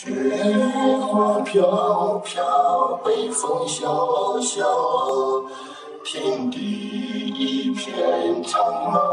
雪花飘飘北风萧萧天地一片苍茫。